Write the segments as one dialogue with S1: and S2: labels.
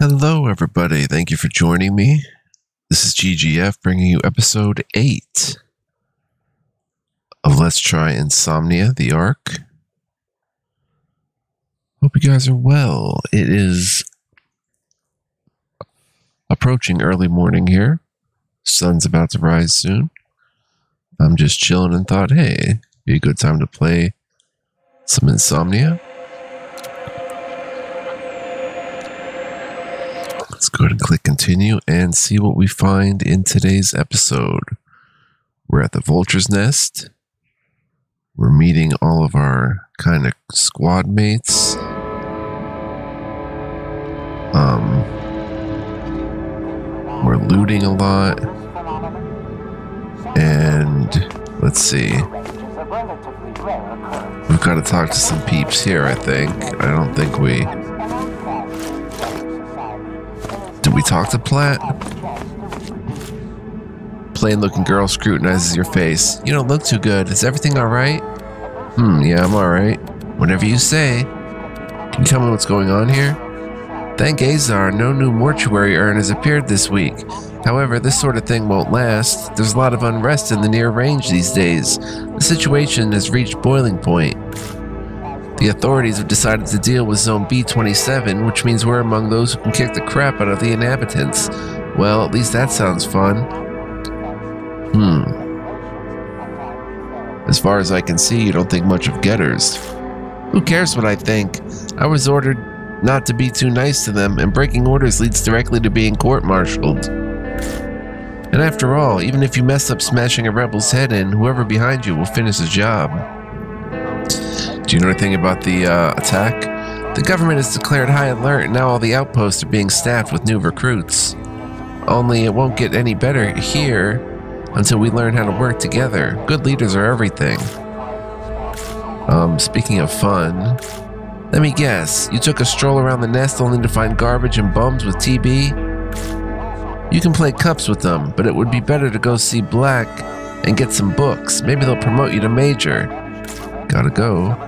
S1: Hello, everybody. Thank you for joining me. This is GGF bringing you episode 8 of Let's Try Insomnia, the Ark. Hope you guys are well. It is approaching early morning here. Sun's about to rise soon. I'm just chilling and thought, hey, be a good time to play some Insomnia. Let's go ahead and click continue and see what we find in today's episode. We're at the Vulture's Nest. We're meeting all of our kind of squad mates. Um, we're looting a lot. And let's see. We've got to talk to some peeps here, I think. I don't think we. We talk to Platt? Plain looking girl scrutinizes your face. You don't look too good. Is everything alright? Hmm, yeah, I'm alright. Whatever you say. Can you tell me what's going on here? Thank Azar, no new mortuary urn has appeared this week. However, this sort of thing won't last. There's a lot of unrest in the near range these days. The situation has reached boiling point. The authorities have decided to deal with Zone B27, which means we're among those who can kick the crap out of the inhabitants. Well, at least that sounds fun. Hmm. As far as I can see, you don't think much of getters. Who cares what I think? I was ordered not to be too nice to them, and breaking orders leads directly to being court-martialed. And after all, even if you mess up smashing a rebel's head in, whoever behind you will finish the job. Do you know anything about the uh, attack? The government has declared high alert, and now all the outposts are being staffed with new recruits. Only it won't get any better here until we learn how to work together. Good leaders are everything. Um, speaking of fun, let me guess, you took a stroll around the nest only to find garbage and bums with TB? You can play cups with them, but it would be better to go see Black and get some books. Maybe they'll promote you to major. Gotta go.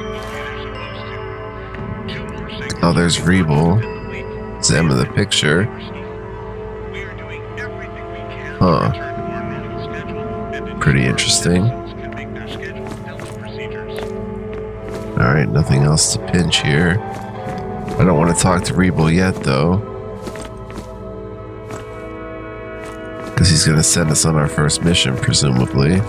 S1: Oh, there's Rebel. It's of the picture. Huh. Pretty interesting. Alright, nothing else to pinch here. I don't want to talk to Rebel yet, though. Because he's going to send us on our first mission, presumably.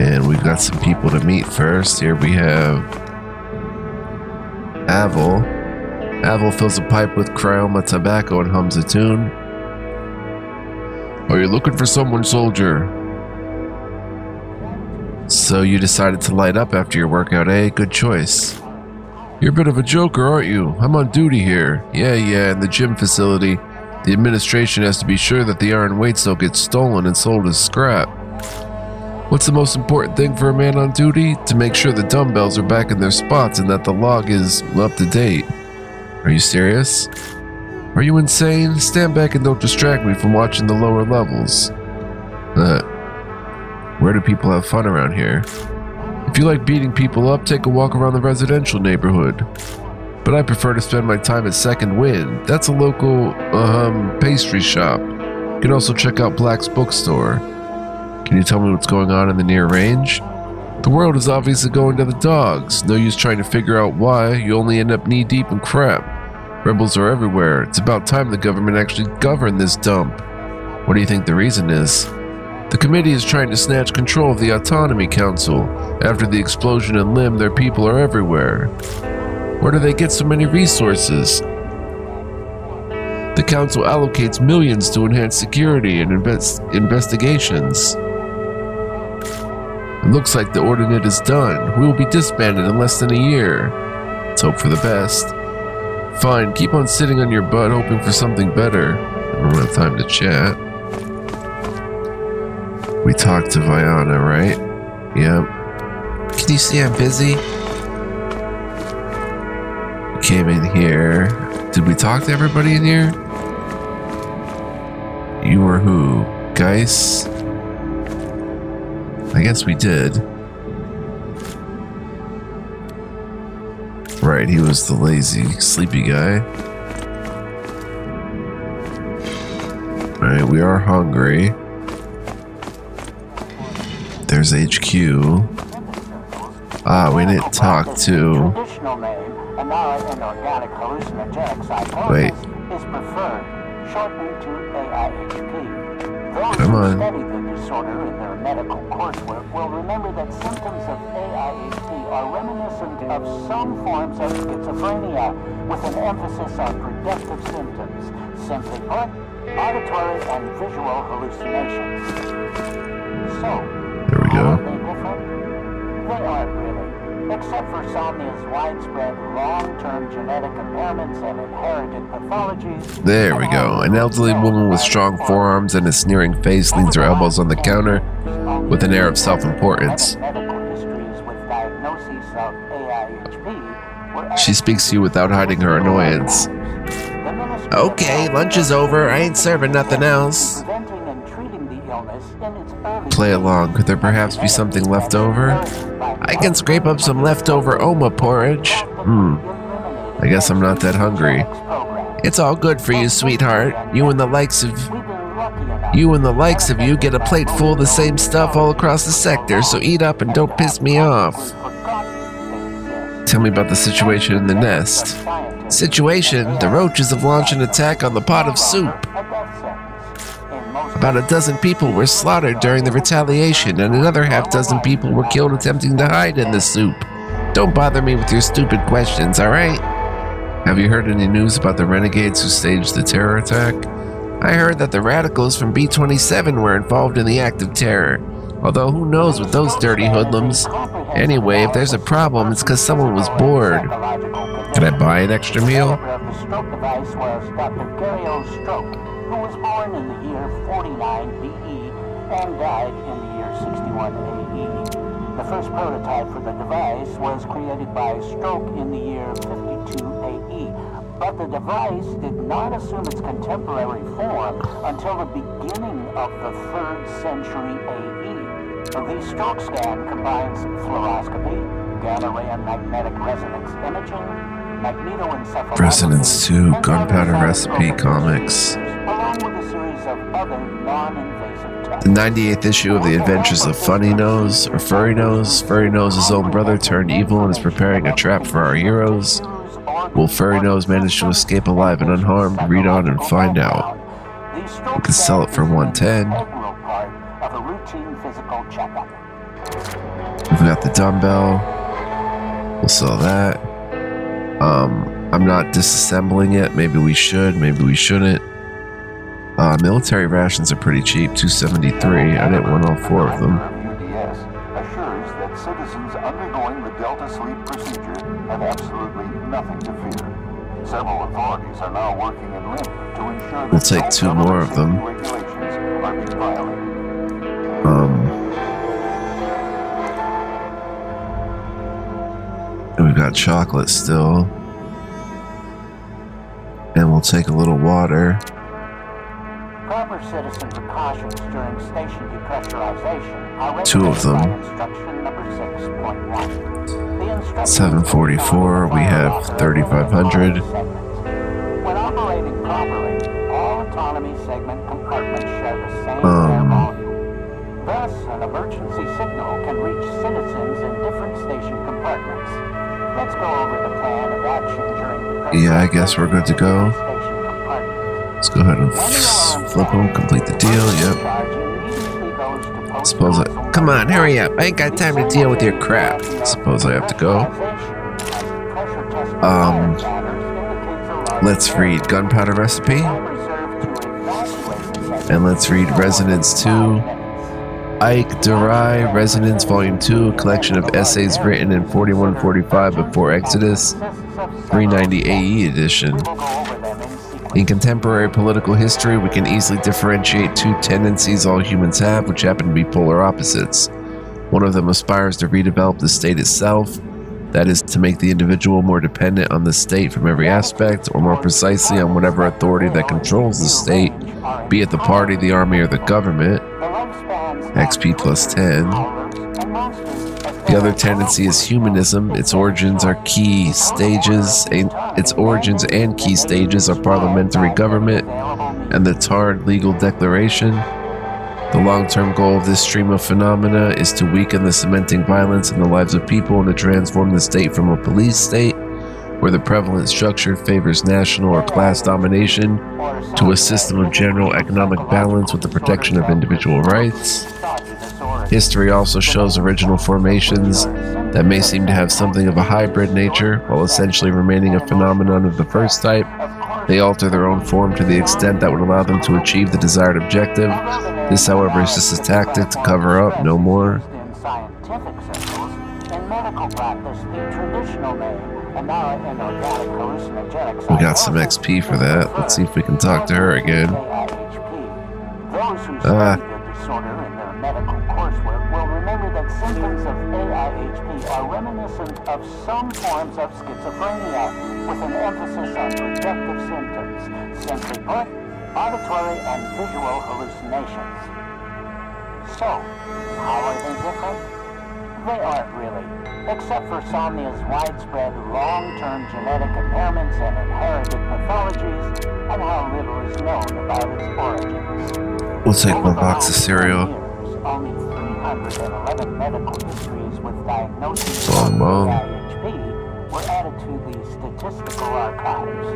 S1: And we've got some people to meet first. Here we have Avel. Avel fills a pipe with Cryoma tobacco and hums a tune. Are you looking for someone, soldier? So you decided to light up after your workout, eh? Good choice. You're a bit of a joker, aren't you? I'm on duty here. Yeah, yeah, in the gym facility. The administration has to be sure that the iron weights don't get stolen and sold as scrap. What's the most important thing for a man on duty? To make sure the dumbbells are back in their spots and that the log is up to date. Are you serious? Are you insane? Stand back and don't distract me from watching the lower levels. Uh, where do people have fun around here? If you like beating people up, take a walk around the residential neighborhood. But I prefer to spend my time at Second Wind. That's a local, um, pastry shop. You can also check out Black's bookstore. Can you tell me what's going on in the near range? The world is obviously going to the dogs. No use trying to figure out why. You only end up knee deep in crap. Rebels are everywhere. It's about time the government actually governed this dump. What do you think the reason is? The committee is trying to snatch control of the Autonomy Council. After the explosion in Lim, their people are everywhere. Where do they get so many resources? The council allocates millions to enhance security and invest- investigations. It looks like the ordinate is done. We will be disbanded in less than a year. Let's hope for the best. Fine, keep on sitting on your butt hoping for something better. don't have time to chat. We talked to Viana, right? Yep. Can you see I'm busy? Came in here. Did we talk to everybody in here? You were who? Geis? I guess we did. Right, he was the lazy, sleepy guy. Alright, we are hungry. There's HQ. Ah, we didn't talk to. Wait. Come on.
S2: study the disorder in their medical coursework will remember that symptoms of AIHP are reminiscent of some forms of schizophrenia, with an emphasis on projective symptoms. Simply put, auditory and visual hallucinations. So,
S1: There we
S2: are
S1: go.
S2: they different? They really, except for Somnia's widespread long-term genetic impairments and inherited pathologies.
S1: There we go. An elderly woman with strong forearms and a sneering face leans her elbows on the counter with an air of self-importance.
S2: Medical histories with diagnoses of AIHP were
S1: She speaks to you without hiding her annoyance.
S2: The Ministry of
S1: Okay, lunch is over. I ain't serving nothing else. Play along. Could there perhaps be something left over? I can scrape up some leftover Oma porridge. Hmm. I guess I'm not that hungry. It's all good for you, sweetheart. You and the likes of you and the likes of you get a plate full of the same stuff all across the sector, so eat up and don't piss me off. Tell me about the situation in the nest. Situation? The roaches have launched an attack on the pot of soup. About a dozen people were slaughtered during the retaliation, and another half dozen people were killed attempting to hide in the soup. Don't bother me with your stupid questions, alright? Have you heard any news about the renegades who staged the terror attack? I heard that the radicals from B 27 were involved in the act of terror. Although who knows with those dirty hoodlums? Anyway, if there's a problem, it's because someone was bored. Can I buy an extra meal?
S2: The stroke device was Dr. Gary O. Stroke, who was born in the year 49 BE and died in the year 61 AE. The first prototype for the device was created by Stroke in the year 52 AE, but the device did not assume its contemporary form until the beginning of the 3rd century AE. The stroke scan combines fluoroscopy, gamma ray and magnetic resonance imaging, magnetoencephalography,
S1: Resonance 2, Gunpowder Recipe Comics. The 98th issue of The Adventures of Funny Nose, or Furry Nose. Furry Nose's own brother turned evil and is preparing a trap for our heroes. Will Furry Nose manage to escape alive and unharmed? Read on and find out.
S2: We
S1: can sell it for 110.
S2: Of a routine physical checkup.
S1: We've got the dumbbell. We'll sell that. Um, I'm not disassembling it. Maybe we should. Maybe we shouldn't. Uh, military rations are pretty cheap. 273. I didn't want all four of them.
S3: Assures that citizens undergoing the Delta Sleep procedure have absolutely nothing to fear. Several authorities are now working in Lim to ensure
S1: We'll take two more of them.
S3: regulations are being violated.
S1: Um, and we've got chocolate still. And we'll take a little water.
S2: Proper citizen precautions during station depressurization are
S1: Two of them.
S2: instruction number six point one.
S1: 744, we have 3500.
S2: When operating properly, all autonomy segment compartments share the same
S1: Um.
S2: volume. Thus, an emergency signal can reach citizens in different station compartments. Let's go over the plan of action during
S1: Yeah, I guess we're good to go. Let's go ahead and flip them, complete the deal. Yep. Suppose I. Come on, hurry up. I ain't got time to deal with your crap. Suppose I have to go. Um, Let's read Gunpowder Recipe. And let's read Resonance 2. Ike Durai, Resonance Volume 2, a collection of essays written in 4145 before Exodus, 390 AE edition. In contemporary political history, we can easily differentiate two tendencies all humans have, which happen to be polar opposites. One of them aspires to redevelop the state itself, that is, to make the individual more dependent on the state from every aspect, or more precisely on whatever authority that controls the state, be it the party, the army, or the government. XP plus 10. The other tendency is humanism. Its origins are key stages, and its origins and key stages are parliamentary government and the Tard Legal Declaration. The long-term goal of this stream of phenomena is to weaken the cementing violence in the lives of people and to transform the state from a police state, where the prevalent structure favors national or class domination, to a system of general economic balance with the protection of individual rights. History also shows original formations that may seem to have something of a hybrid nature, while essentially remaining a phenomenon of the first type. They alter their own form to the extent that would allow them to achieve the desired objective. This, however, is just a tactic to cover up, no more. We got some XP for that. Let's see if we can talk to her again. Ah.
S2: study Are reminiscent of some forms of schizophrenia, with an emphasis on projective symptoms. Simply put, auditory and visual hallucinations. So, how are they different? They aren't really, except for Somnia's widespread long-term genetic impairments and inherited pathologies, and how little is known about its origins.
S1: We'll take one box of cereal.
S2: Only 311 medical diagnoses
S1: Long oh,
S2: of
S1: bone.
S2: AIHP were added to the statistical archives.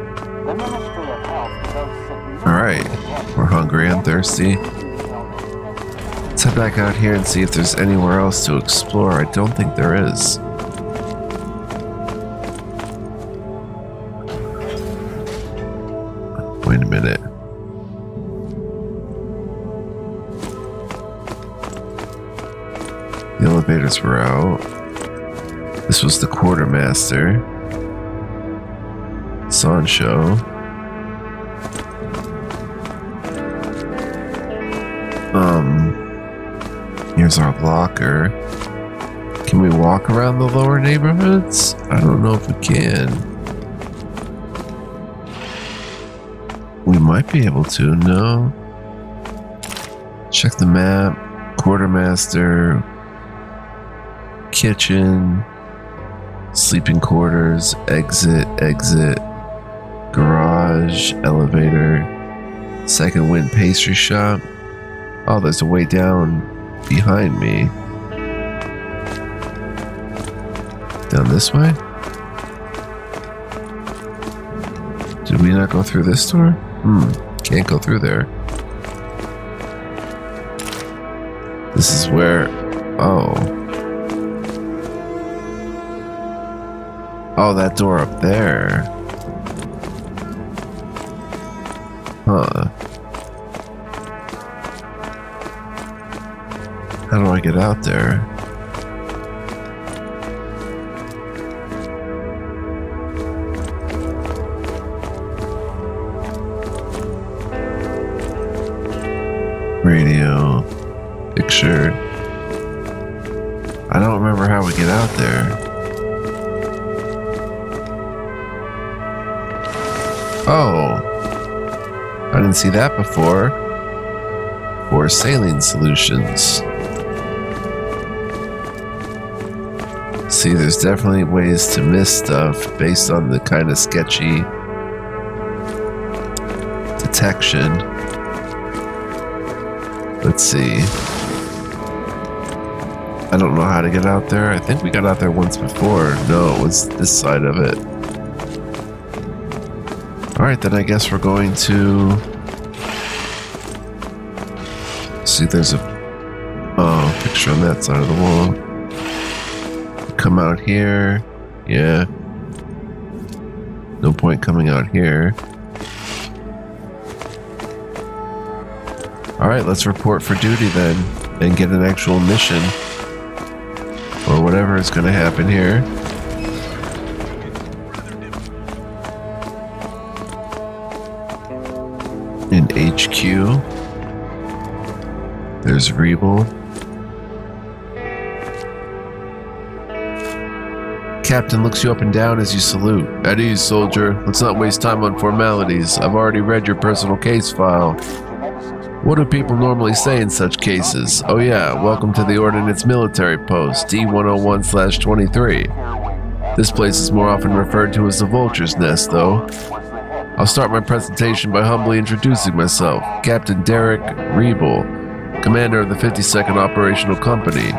S2: The Ministry of Health devotes
S1: All right, we're hungry and thirsty.
S2: reducing the illness.
S1: Let's head back out here and see if there's anywhere else to explore. I don't think there is. This was the quartermaster. Sancho. Um, here's our locker. Can we walk around the lower neighborhoods? I don't know if we can. We might be able to, no. Check the map. Quartermaster. Kitchen. Sleeping quarters. Exit, exit. Garage. Elevator. Second wind pastry shop. Oh, there's a way down behind me. Down this way? Did we not go through this door? Hmm, can't go through there. This is where. Oh. Oh, that door up there. Huh. How do I get out there? Radio. Didn't see that before. For saline solutions. See, there's definitely ways to miss stuff based on the kind of sketchy detection. Let's see. I don't know how to get out there. I think we got out there once before. No, it was this side of it. Alright, then I guess we're going to. See, there's a oh, picture on that side of the wall. Come out here. Yeah. No point coming out here. Alright, let's report for duty then and get an actual mission. Or whatever is going to happen here. in HQ. There's Rebel. Captain looks you up and down as you salute. At ease, soldier. Let's not waste time on formalities. I've already read your personal case file. What do people normally say in such cases? Oh yeah, welcome to the Ordnance Military Post, D101-23. This place is more often referred to as the Vulture's Nest, though. I'll start my presentation by humbly introducing myself, Captain Derek Rebel, commander of the 52nd Operational Company.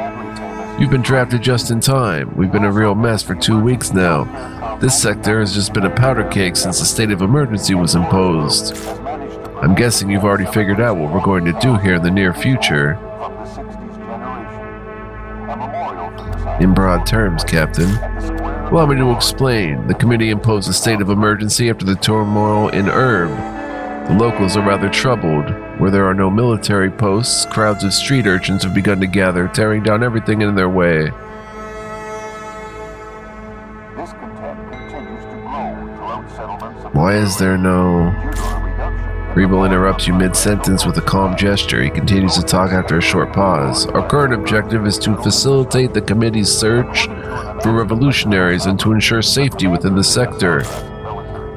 S1: You've been drafted just in time. We've been a real mess for two weeks now. This sector has just been a powder keg since the state of emergency was imposed. I'm guessing you've already figured out what we're going to do here in the near future.
S3: From the 60s generation. A memorial to the
S1: In broad terms, Captain. Allow me to explain. The committee imposed a state of emergency after the turmoil in Herb. The locals are rather troubled. Where there are no military posts, crowds of street urchins have begun to gather, tearing down everything in their way.
S3: Discontent continues to grow throughout settlements of
S1: Why is there no.
S3: due to a reduction in
S1: Rebel interrupts you mid sentence with a calm gesture. He continues to talk after a short pause. Our current objective is to facilitate the committee's search for revolutionaries and to ensure safety within the sector.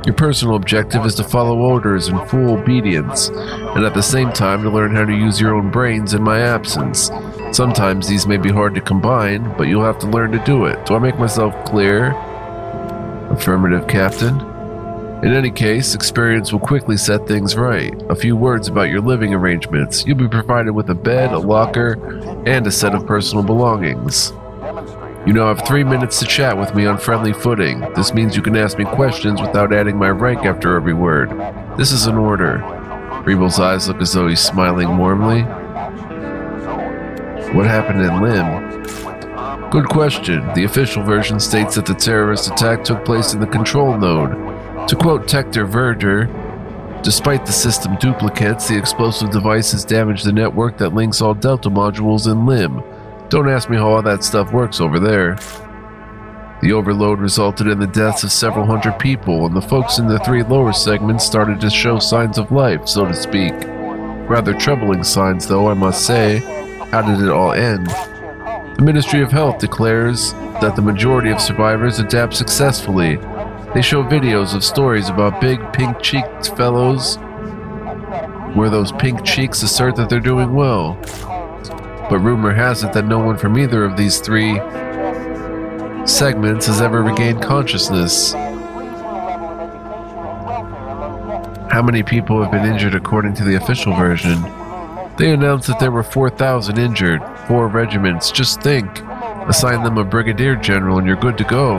S1: Your personal objective is to follow orders in full obedience, and at the same time to learn how to use your own brains in my absence. Sometimes these may be hard to combine, but you'll have to learn to do it. Do I make myself clear? Affirmative, Captain. In any case, experience will quickly set things right. A few words about your living arrangements. You'll be provided with a bed, a locker, and a set of personal belongings. You now have three minutes to chat with me on friendly footing. This means you can ask me questions without adding my rank after every word. This is an order. Rebel's eyes look as though he's smiling warmly. What happened in Lim? Good question. The official version states that the terrorist attack took place in the control node. To quote Tector Verder, despite the system duplicates, the explosive devices damaged the network that links all Delta modules in Lim. Don't ask me how all that stuff works over there. The overload resulted in the deaths of several hundred people, and the folks in the three lower segments started to show signs of life, so to speak. Rather troubling signs, though, I must say. How did it all end? The Ministry of Health declares that the majority of survivors adapt successfully. They show videos of stories about big pink cheeked fellows where those pink cheeks assert that they're doing well. But rumor has it that no one from either of these three segments has ever regained consciousness. How many people have been injured according to the official version? They announced that there were 4,000 injured, four regiments. Just think. Assign them a brigadier general and you're good to go.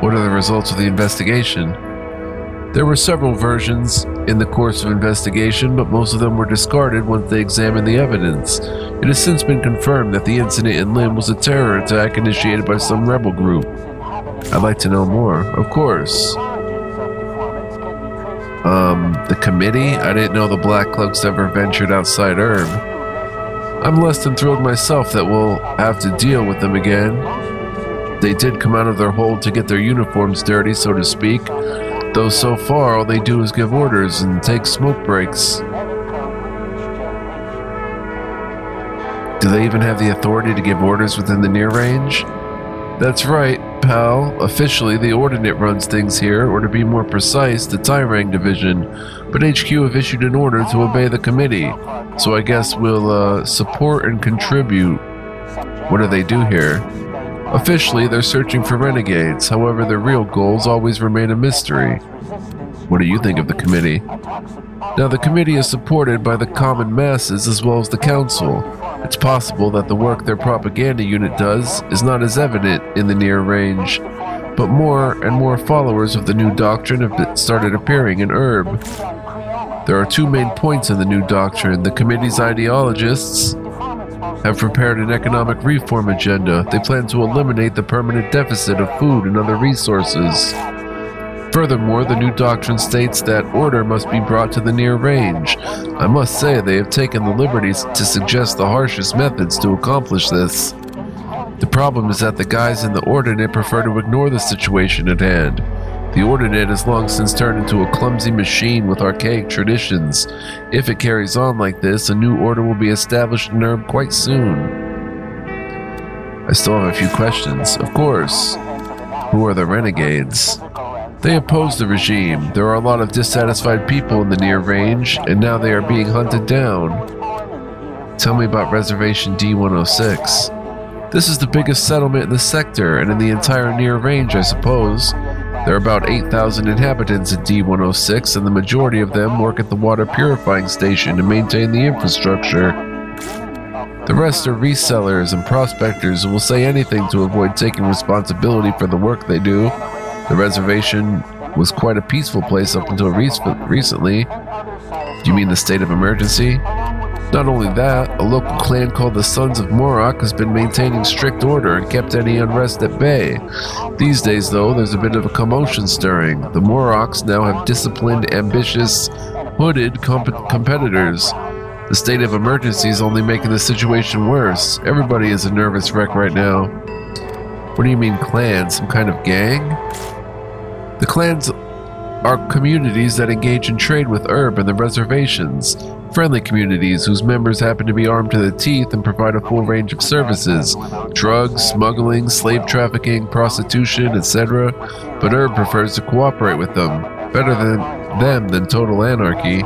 S1: What are the results of the investigation? There were several versions in the course of investigation, but most of them were discarded once they examined the evidence. It has since been confirmed that the incident in Lim was a terror attack initiated by some rebel group. I'd like to know more. Of course. Um, the committee? I didn't know the Black Cloaks ever ventured outside Herb. I'm less than thrilled myself that we'll have to deal with them again. They did come out of their hole to get their uniforms dirty, so to speak, though so far all they do is give orders and take smoke breaks. Do they even have the authority to give orders within the near range? That's right, pal. Officially, the Ordinate runs things here, or to be more precise, the Tyrang Division. But HQ have issued an order to obey the committee, so I guess we'll uh, support and contribute. What do they do here? Officially, they're searching for renegades, however, their real goals always remain a mystery. What do you think of the committee? Now, the committee is supported by the common masses as well as the council. It's possible that the work their propaganda unit does is not as evident in the near range, but more and more followers of the new doctrine have started appearing in Herb. There are two main points in the new doctrine. The committee's ideologists have prepared an economic reform agenda. They plan to eliminate the permanent deficit of food and other resources. Furthermore, the new doctrine states that order must be brought to the near range. I must say, they have taken the liberties to suggest the harshest methods to accomplish this. The problem is that the guys in the Ordinate prefer to ignore the situation at hand. The Ordinate has long since turned into a clumsy machine with archaic traditions. If it carries on like this, a new order will be established in Herb quite soon. I still have a few questions. Of course. Who are the renegades? They oppose the regime. There are a lot of dissatisfied people in the near range, and now they are being hunted down. Tell me about Reservation D106. This is the biggest settlement in the sector and in the entire near range, I suppose. There are about 8,000 inhabitants at D106, and the majority of them work at the water purifying station to maintain the infrastructure. The rest are resellers and prospectors who will say anything to avoid taking responsibility for the work they do. The reservation was quite a peaceful place up until rec- recently. Do you mean the state of emergency? Not only that, a local clan called the Sons of Morok has been maintaining strict order and kept any unrest at bay. These days, though, there's a bit of a commotion stirring. The Moroks now have disciplined, ambitious, hooded comp- competitors. The state of emergency is only making the situation worse. Everybody is a nervous wreck right now. What do you mean, clan? Some kind of gang? The clans are communities that engage in trade with Herb and the reservations. Friendly communities whose members happen to be armed to the teeth and provide a full range of services drugs, smuggling, slave trafficking, prostitution, etc. But Herb prefers to cooperate with them. Better than them than total anarchy.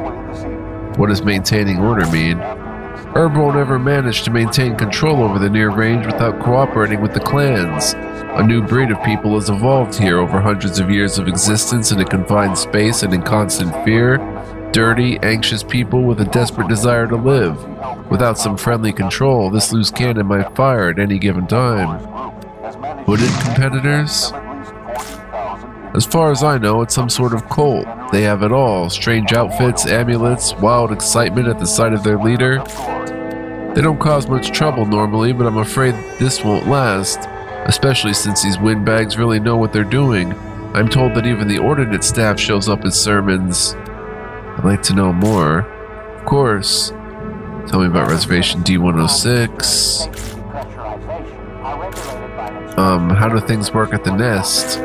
S1: What does maintaining order mean? Herb won't ever manage to maintain control over the near range without cooperating with the clans. A new breed of people has evolved here over hundreds of years of existence in a confined space and in constant fear. Dirty, anxious people with a desperate desire to live. Without some friendly control, this loose cannon might fire at any given time. Hooded competitors? As far as I know, it's some sort of cult. They have it all strange outfits, amulets, wild excitement at the sight of their leader. They don't cause much trouble normally, but I'm afraid this won't last, especially since these windbags really know what they're doing. I'm told that even the ordnance staff shows up at sermons. I'd like to know more. Of course. Tell me about Reservation D106. Um, how do things work at the nest?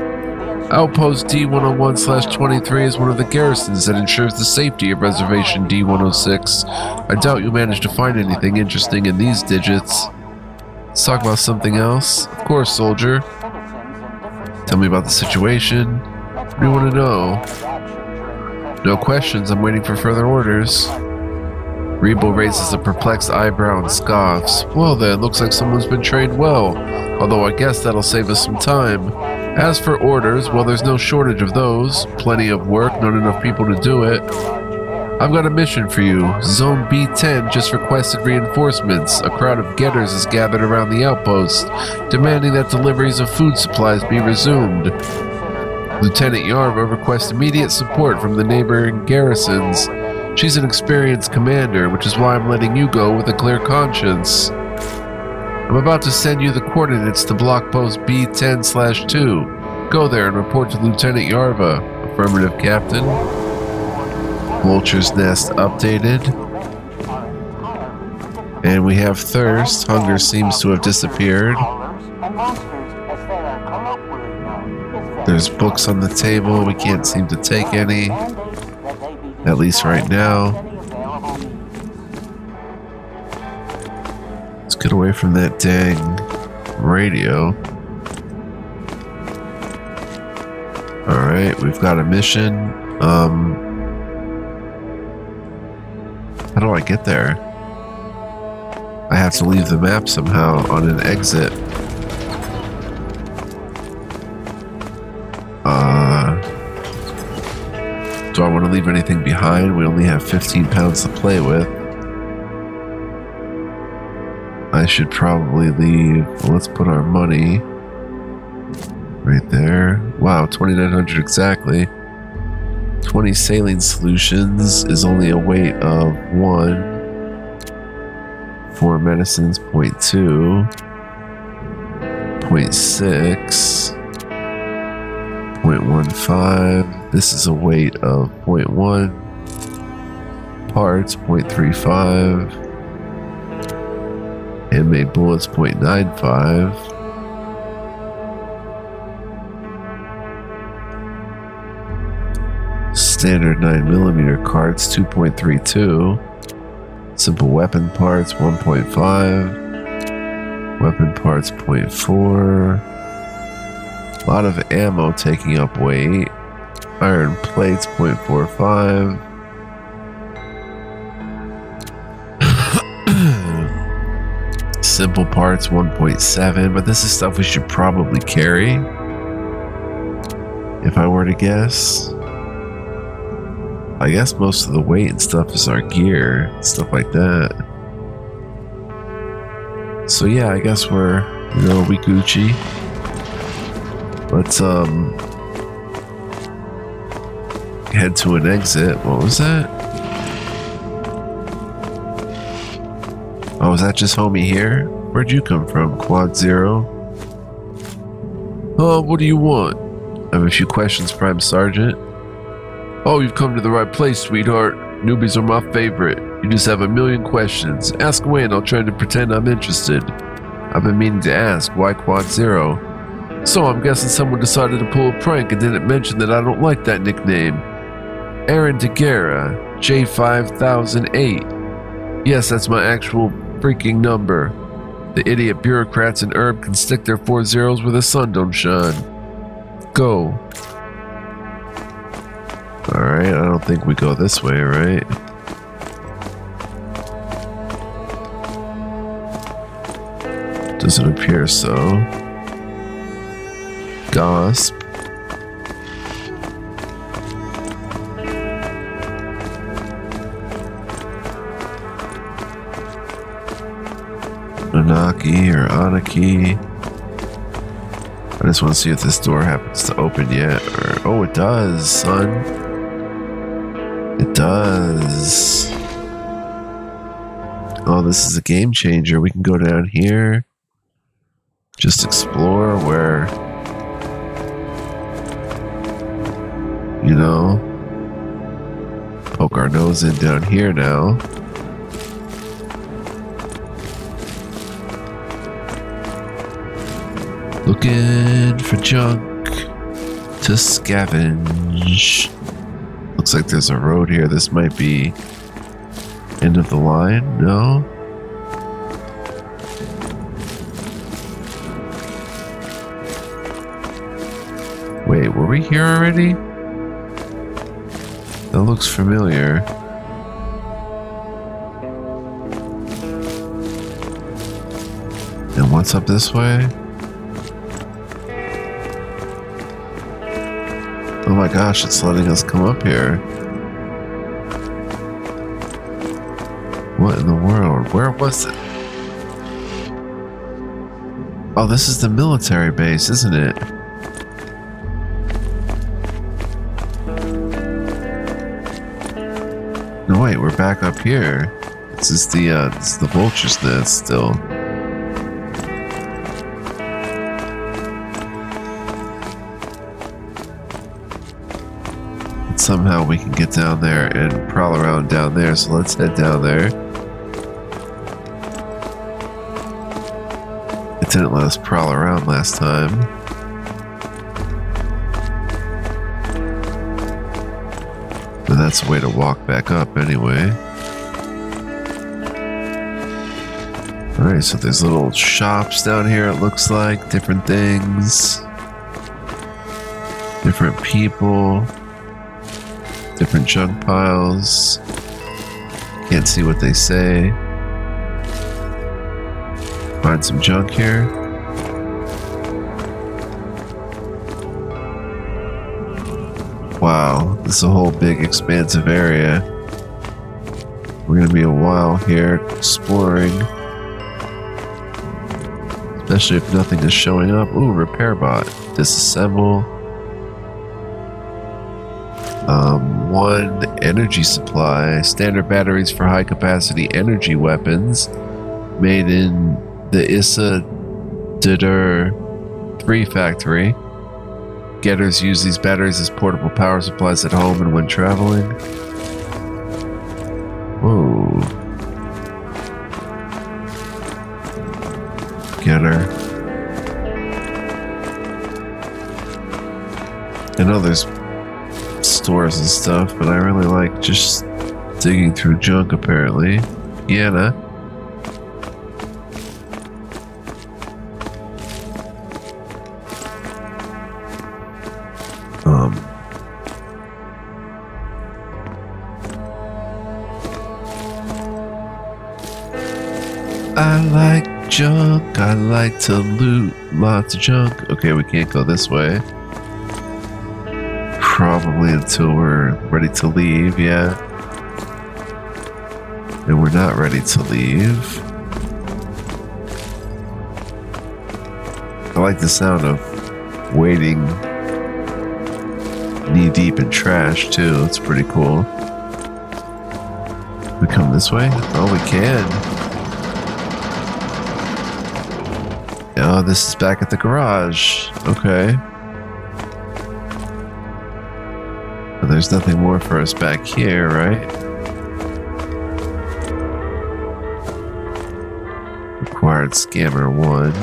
S1: Outpost D101 slash 23 is one of the garrisons that ensures the safety of Reservation D106. I doubt you managed to find anything interesting in these digits. Let's talk about something else. Of course, soldier. Tell me about the situation. What do you want to know? No questions, I'm waiting for further orders. Rebel raises a perplexed eyebrow and scoffs. Well then, looks like someone's been trained well. Although I guess that'll save us some time. As for orders, well there's no shortage of those. Plenty of work, not enough people to do it. I've got a mission for you. Zone B10 just requested reinforcements. A crowd of getters is gathered around the outpost, demanding that deliveries of food supplies be resumed. Lieutenant Yarva requests immediate support from the neighboring garrisons. She's an experienced commander, which is why I'm letting you go with a clear conscience. I'm about to send you the coordinates to block post B10 slash 2. Go there and report to Lieutenant Yarva. Affirmative, Captain. Vulture's Nest updated. And we have thirst. Hunger seems to have disappeared. There's books on the table. We can't seem to take any. At least right now. Let's get away from that dang radio. Alright, we've got a mission. Um, how do I get there? I have to leave the map somehow on an exit. Leave anything behind? We only have 15 pounds to play with. I should probably leave. Well, let's put our money right there. Wow, 2900 exactly. 20 saline solutions is only a weight of 1. 4 medicines, 0.2. 0.6. 0.15. This is a weight of 0.1. Parts, 0.35. Handmade bullets, 0.95. Standard 9mm cards 2.32. Simple weapon parts 1.5. Weapon parts 0.4. A lot of ammo taking up weight. Iron plates 0.45. Simple parts 1.7, but this is stuff we should probably carry. If I were to guess. I guess most of the weight and stuff is our gear, stuff like that. So yeah, I guess we're you know we Gucci. Let's um head to an exit. What was that? Oh, is that just homie here? Where'd you come from, Quad Zero? Oh, what do you want? I have a few questions, Prime Sergeant. Oh, you've come to the right place, sweetheart. Newbies are my favorite. You just have a million questions. Ask away and I'll try to pretend I'm interested. I've been meaning to ask, why Quad Zero? So I'm guessing someone decided to pull a prank and didn't mention that I don't like that nickname. Aaron DeGuerra, J5008. Yes, that's my actual freaking number. The idiot bureaucrats in Herb can stick their four zeros where the sun don't shine. Go. Alright, I don't think we go this way, right? Doesn't appear so. Gasp. Anaki or key. I just want to see if this door happens to open yet. Or oh, it does, son. It does. Oh, this is a game changer. We can go down here. Just explore where you know poke our nose in down here now. Looking for junk to scavenge. Looks like there's a road here. This might be end of the line. No? Wait, were we here already? That looks familiar. And what's up this way? My gosh, it's letting us come up here. What in the world? Where was it? Oh, this is the military base, isn't it? No, wait, we're back up here. This is the, uh, this is the vulture's nest still. Somehow we can get down there and prowl around down there. So let's head down there. It didn't let us prowl around last time. But that's a way to walk back up anyway. Alright, so there's little shops down here, it looks like. Different things. Different people different junk piles. Can't see what they say. Find some junk here. Wow, this is a whole big expansive area. We're gonna be a while here exploring. Especially if nothing is showing up. Ooh, repair bot. Disassemble. One energy supply, standard batteries for high capacity energy weapons, made in the Issa Didur 3 factory. Getters use these batteries as portable power supplies at home and when traveling. Whoa. Getter. I know there's stores and stuff, but I really like just digging through junk apparently. Yana. Um I like junk. I like to loot lots of junk. Okay, we can't go this way. Probably until we're ready to leave, yeah. And we're not ready to leave. I like the sound of wading knee deep in trash, too. It's pretty cool. We come this way? Oh, we can. Oh, this is back at the garage. Okay. There's nothing more for us back here, right? Required scammer one.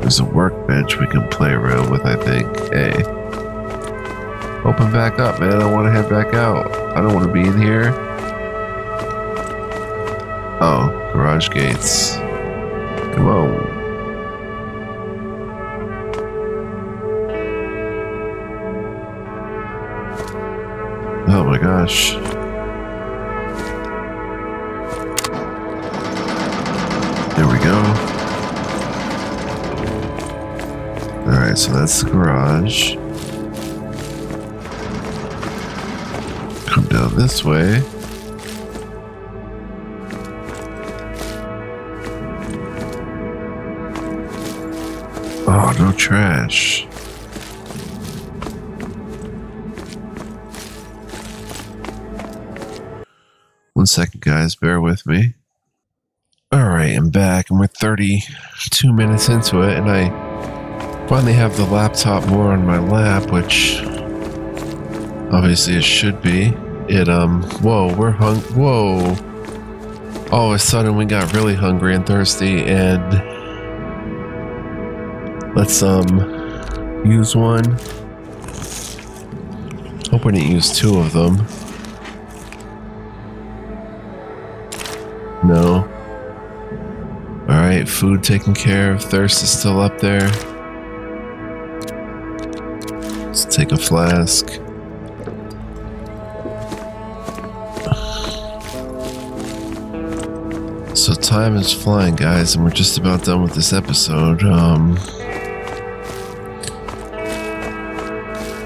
S1: There's a workbench we can play around with, I think. Hey. Open back up, man. I want to head back out. I don't want to be in here. Oh, garage gates. Come gosh. There we go. Alright, so that's the garage. Come down this way. Oh, no trash. One second, guys. Bear with me. All right, I'm back, and we're 32 minutes into it, and I finally have the laptop more on my lap, which obviously it should be. It, um, whoa, we're hung, whoa. All of a sudden, we got really hungry and thirsty, and let's, um, use one. Hope we didn't use two of them. Alright, food taken care of. Thirst is still up there. Let's take a flask. So time is flying, guys, and we're just about done with this episode. Um.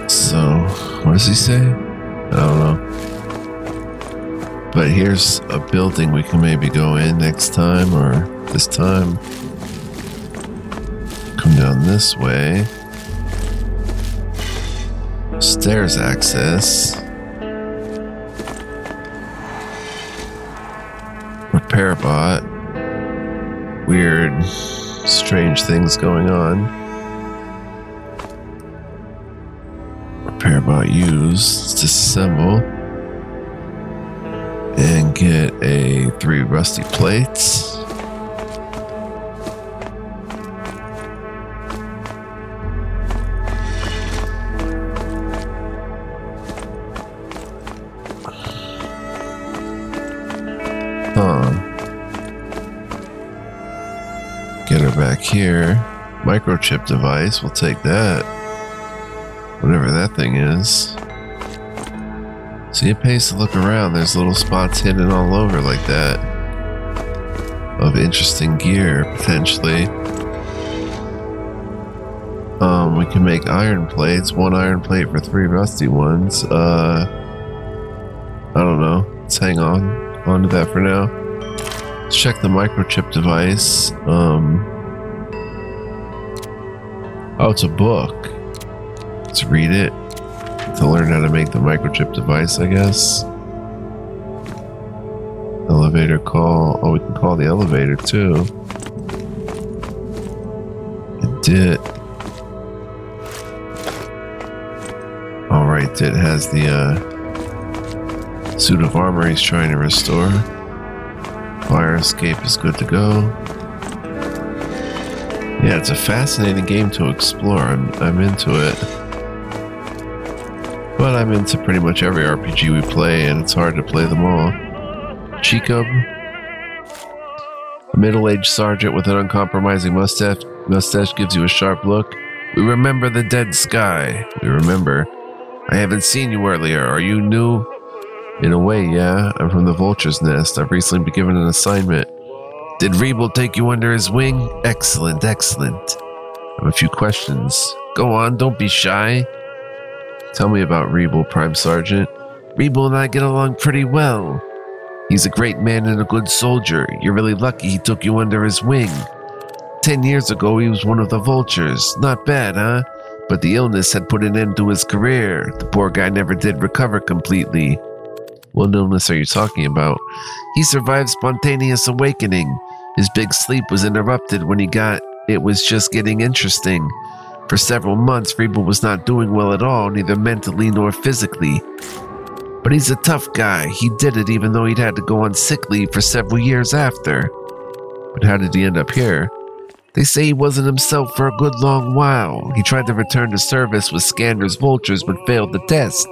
S1: So, what does he say? I don't know. But here's a building we can maybe go in next time or this time. Come down this way. Stairs access. Repair bot. Weird, strange things going on. Repair bot use. Disassemble and get a three rusty plates. Here. Microchip device, we'll take that. Whatever that thing is. See, it pays to look around. There's little spots hidden all over like that of interesting gear, potentially. Um, we can make iron plates. One iron plate for three rusty ones. Uh, I don't know. Let's hang on onto that for now. Let's check the microchip device. Um, oh, it's a book. Let's read it to learn how to make the microchip device, I guess. Elevator call. Oh, we can call the elevator too. Did. Alright, it has the uh, suit of armor he's trying to restore. Fire escape is good to go. Yeah, it's a fascinating game to explore. I'm, I'm into it. But I'm into pretty much every RPG we play, and it's hard to play them all. Chico, a middle aged sergeant with an uncompromising mustache, mustache gives you a sharp look. We remember the dead sky. We remember. I haven't seen you earlier. Are you new? In a way, yeah. I'm from the Vulture's Nest. I've recently been given an assignment. Did Rebel take you under his wing? Excellent, excellent. I have a few questions. Go on, don't be shy. Tell me about Rebel, Prime Sergeant. Rebel and I get along pretty well. He's a great man and a good soldier. You're really lucky he took you under his wing. Ten years ago, he was one of the vultures. Not bad, huh? But the illness had put an end to his career. The poor guy never did recover completely. What illness are you talking about? He survived spontaneous awakening. His big sleep was interrupted when he got. It was just getting interesting. For several months, Rebel was not doing well at all, neither mentally nor physically. But he's a tough guy. He did it even though he'd had to go on sick leave for several years after. But how did he end up here? They say he wasn't himself for a good long while. He tried to return to service with Skander's Vultures but failed the test.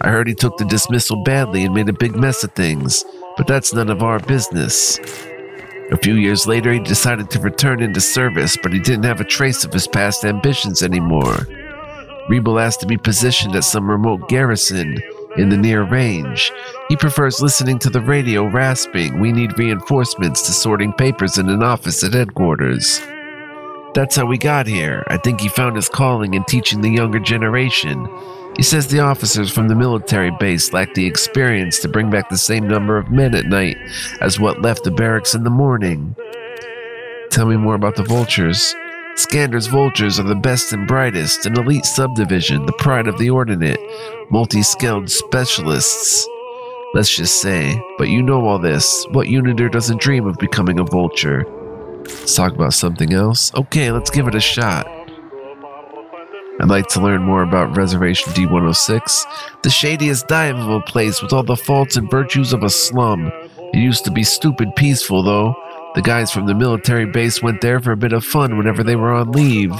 S1: I heard he took the dismissal badly and made a big mess of things, but that's none of our business. A few years later, he decided to return into service, but he didn't have a trace of his past ambitions anymore. Rebel asked to be positioned at some remote garrison in the near range. He prefers listening to the radio rasping, we need reinforcements to sorting papers in an office at headquarters. That's how we got here. I think he found his calling in teaching the younger generation. He says the officers from the military base lack the experience to bring back the same number of men at night as what left the barracks in the morning. Tell me more about the vultures. Scander's vultures are the best and brightest, an elite subdivision, the pride of the ordinate, multi skilled specialists. Let's just say, but you know all this. What uniter doesn't dream of becoming a vulture? Let's talk about something else. Okay, let's give it a shot. I'd like to learn more about Reservation D106, the shadiest dive of a place with all the faults and virtues of a slum. It used to be stupid peaceful, though. The guys from the military base went there for a bit of fun whenever they were on leave.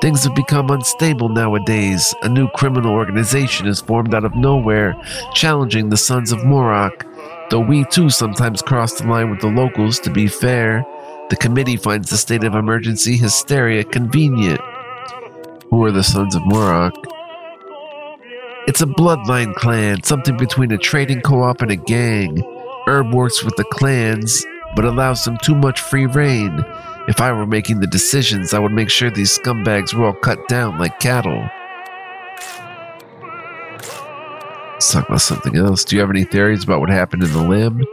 S1: Things have become unstable nowadays. A new criminal organization is formed out of nowhere, challenging the Sons of Morak. Though we too sometimes cross the line with the locals, to be fair, the committee finds the state of emergency hysteria convenient. Who are the Sons of Morok? It's a bloodline clan, something between a trading co op and a gang. Herb works with the clans, but allows them too much free reign. If I were making the decisions, I would make sure these scumbags were all cut down like cattle. Let's talk about something else. Do you have any theories about what happened in the Lim?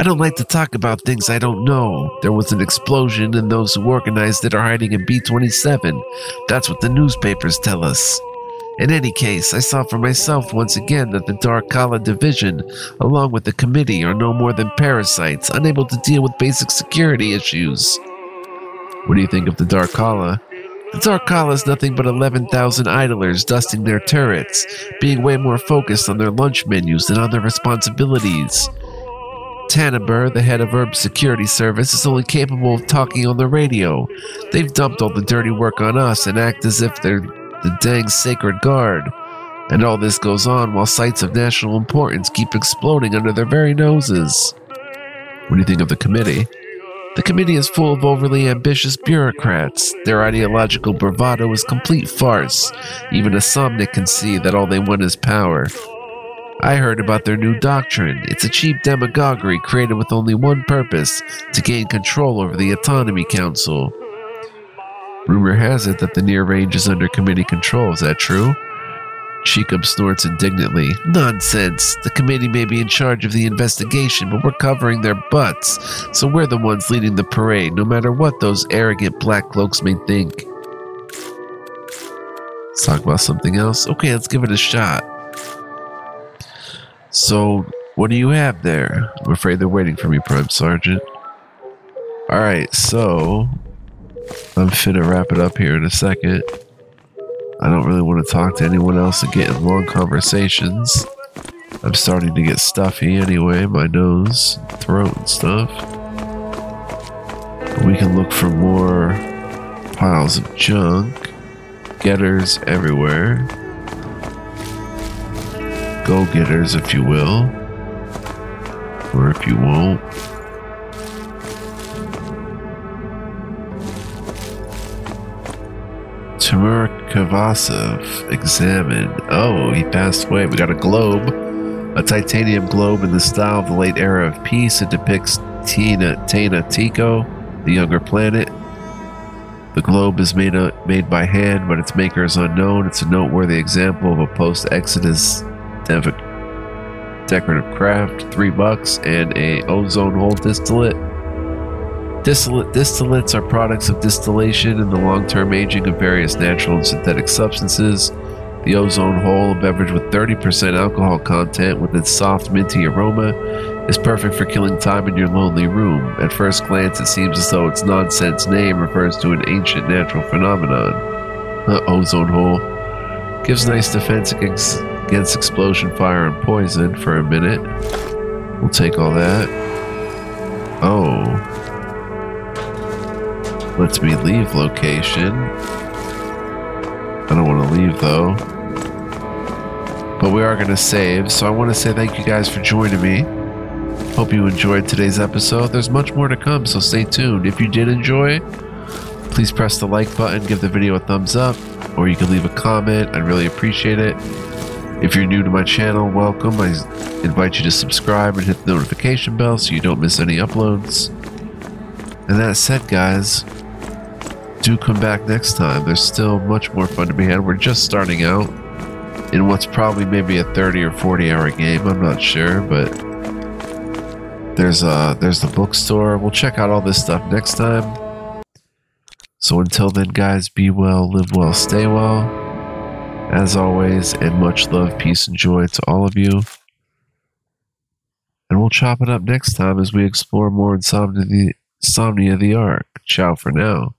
S1: I don't like to talk about things I don't know. There was an explosion, and those who organized it are hiding in B 27. That's what the newspapers tell us. In any case, I saw for myself once again that the Dark Kala division, along with the committee, are no more than parasites, unable to deal with basic security issues. What do you think of the Dark Kala? The Dark Kala is nothing but 11,000 idlers dusting their turrets, being way more focused on their lunch menus than on their responsibilities. Tannibur, the head of Herb Security Service, is only capable of talking on the radio. They've dumped all the dirty work on us and act as if they're the dang sacred guard. And all this goes on while sites of national importance keep exploding under their very noses. What do you think of the committee? The committee is full of overly ambitious bureaucrats. Their ideological bravado is complete farce. Even a somnic can see that all they want is power. I heard about their new doctrine. It's a cheap demagoguery created with only one purpose to gain control over the Autonomy Council. Rumor has it that the near range is under committee control. Is that true? Cheekum snorts indignantly. Nonsense! The committee may be in charge of the investigation, but we're covering their butts, so we're the ones leading the parade, no matter what those arrogant black cloaks may think. Let's talk about something else. Okay, let's give it a shot. So, what do you have there? I'm afraid they're waiting for me, Prime Sergeant. Alright, so I'm finna wrap it up here in a second. I don't really want to talk to anyone else and get in long conversations. I'm starting to get stuffy anyway, my nose, throat, and stuff. We can look for more Piles of junk. Getters everywhere. Go getters, if you will. Or if you won't. Timur Kavasov examined. Oh, he passed away. We got a globe, a titanium globe in the style of the late era of peace. It depicts Tina Tana Tico, the younger planet. The globe is made uh, made by hand, but its maker is unknown. It's a noteworthy example of a post-Exodus dev- decorative craft. Three bucks and a ozone hole distillate. Distillate, distillates are products of distillation and the long-term aging of various natural and synthetic substances. The ozone hole, a beverage with 30% alcohol content with its soft minty aroma, is perfect for killing time in your lonely room. At first glance, it seems as though its nonsense name refers to an ancient natural phenomenon. The ozone hole gives nice defense against, against explosion, fire, and poison for a minute. We'll take all that. Oh. Let's me leave location. I don't want to leave though. But we are going to save, so I want to say thank you guys for joining me. Hope you enjoyed today's episode. There's much more to come, so stay tuned. If you did enjoy, please press the like button, give the video a thumbs up, or you can leave a comment. I'd really appreciate it. If you're new to my channel, welcome. I invite you to subscribe and hit the notification bell so you don't miss any uploads. And that said, guys, do come back next time. There's still much more fun to be had. We're just starting out in what's probably maybe a 30 or 40 hour game. I'm not sure, but there's uh there's the bookstore. We'll check out all this stuff next time. So until then, guys, be well, live well, stay well. As always, and much love, peace, and joy to all of you. And we'll chop it up next time as we explore more Insomnia the, Insomnia the Ark. Ciao for now.